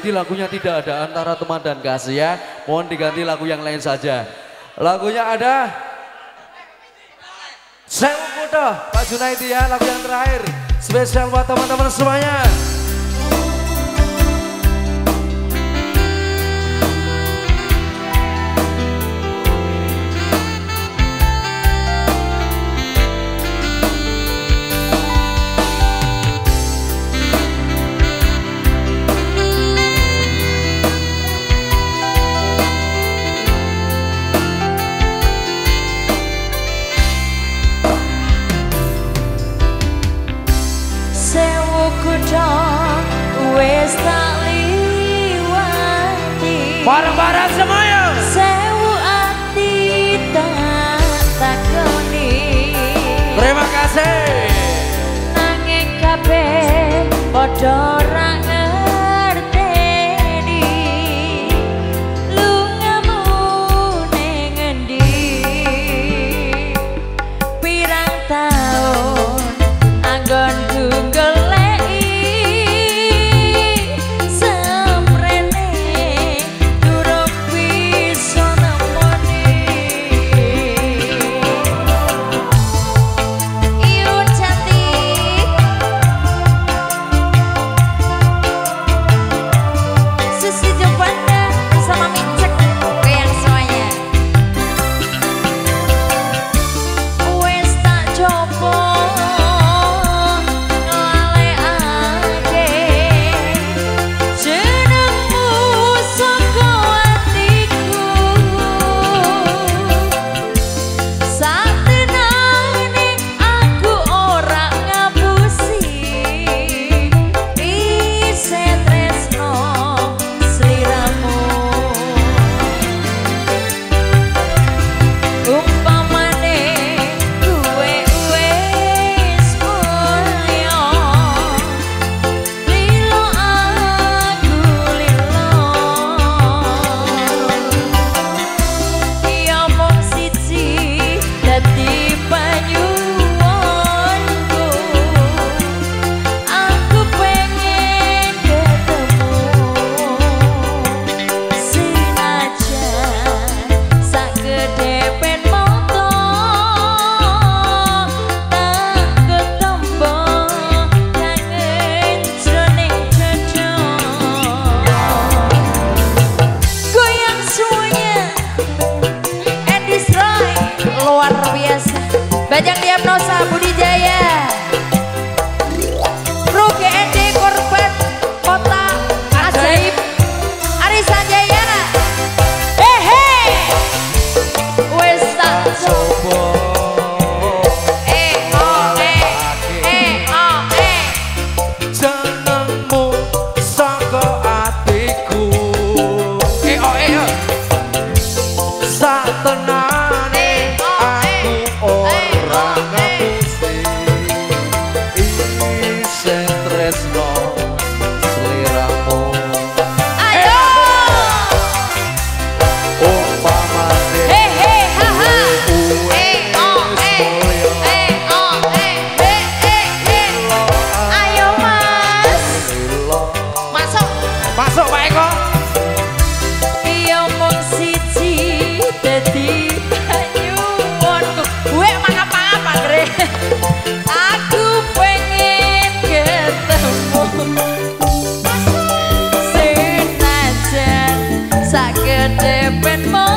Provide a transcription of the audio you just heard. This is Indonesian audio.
Di lagunya tidak ada antara teman dan kasih ya. Mohon diganti lagu yang lain saja. Lagunya ada Sewu Kudo, Pak Junaidi ya, lagu yang terakhir. Spesial buat teman-teman semuanya. Bareng-bareng semuanya. Sewu ati tak takoni. Terima kasih. Nanging kabeh padha birthday, Brent Moore.